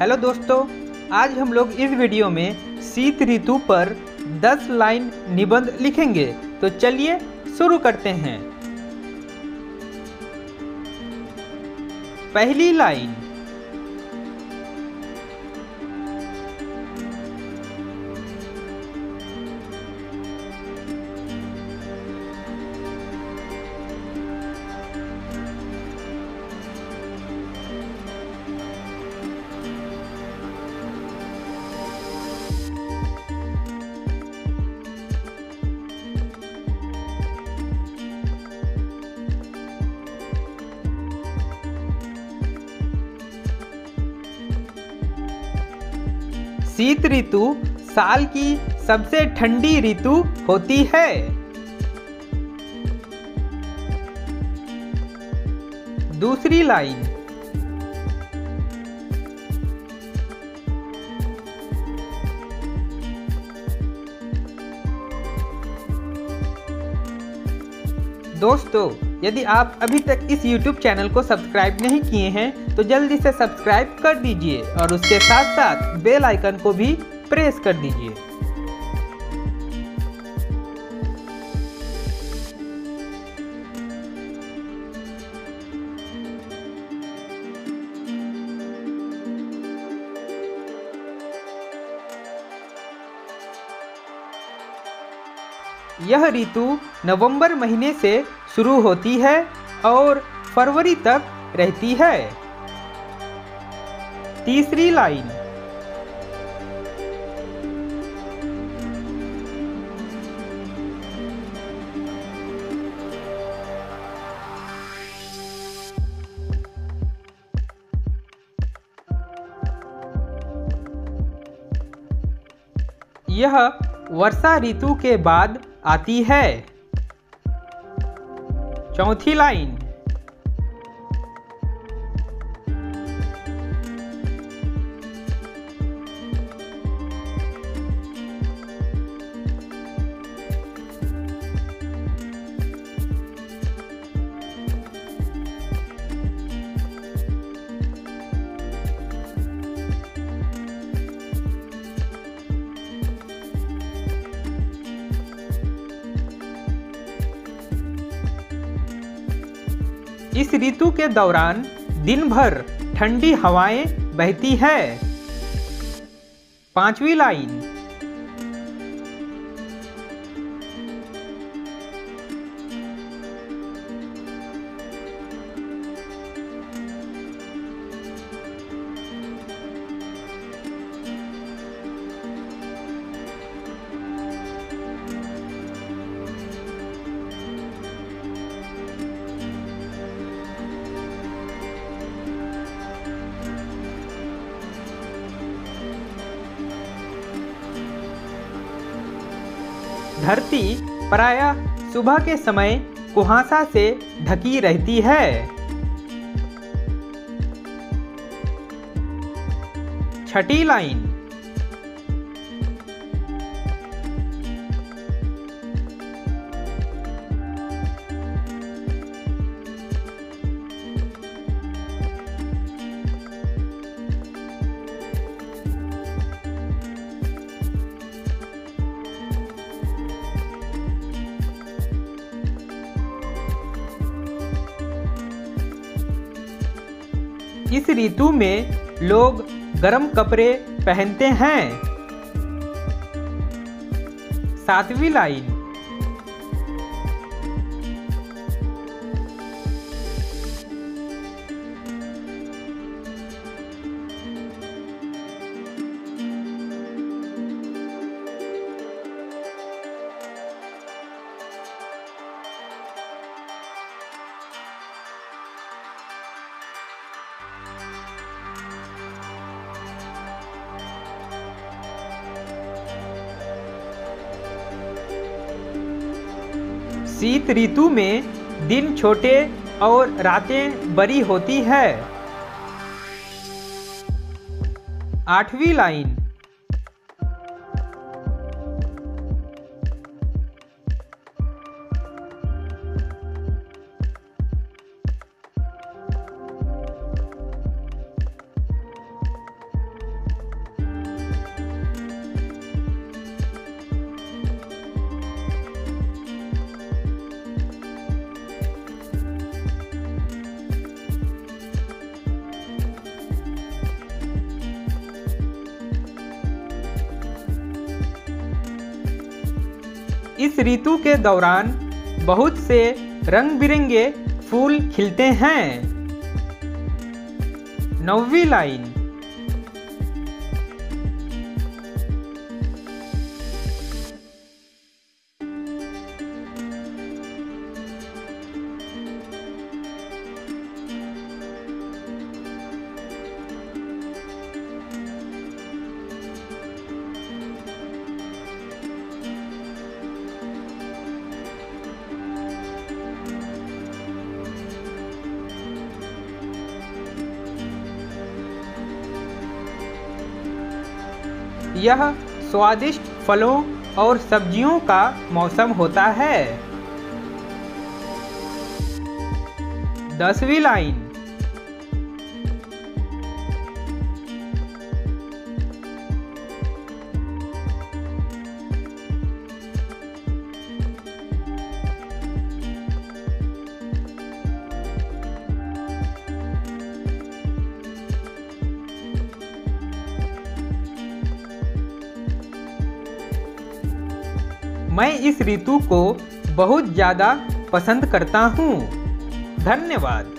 Hello दोस्तों, आज हम लोग इस वीडियो में शीत ऋतु पर 10 लाइन निबंध लिखेंगे। तो चलिए शुरू करते हैं। पहली लाइन शीत ऋतु साल की सबसे ठंडी ऋतु होती है। दूसरी लाइन। दोस्तों यदि आप अभी तक इस YouTube चैनल को सब्सक्राइब नहीं किए हैं तो जल्दी से सब्सक्राइब कर दीजिए और उसके साथ साथ बेल आइकन को भी प्रेस कर दीजिए। यह ऋतु नवंबर महीने से शुरू होती है और फरवरी तक रहती है। तीसरी लाइन। यह वर्षा ऋतु के बाद आती है। चौथी लाइन। इस ऋतु के दौरान दिन भर ठंडी हवाएँ बहती है। पांचवी लाइन। धरती प्रायः सुबह के समय कुहासा से ढकी रहती है। छठी लाइन। इस ऋतु में लोग गर्म कपड़े पहनते हैं। सातवीं लाइन। शीत ऋतु में दिन छोटे और रातें बड़ी होती है। आठवीं लाइन। इस ऋतु के दौरान बहुत से रंग बिरंगे फूल खिलते हैं। नौवीं लाइन। यह स्वादिष्ट फलों और सब्जियों का मौसम होता है। दसवीं लाइन। मैं इस ऋतु को बहुत ज़्यादा पसंद करता हूँ। धन्यवाद।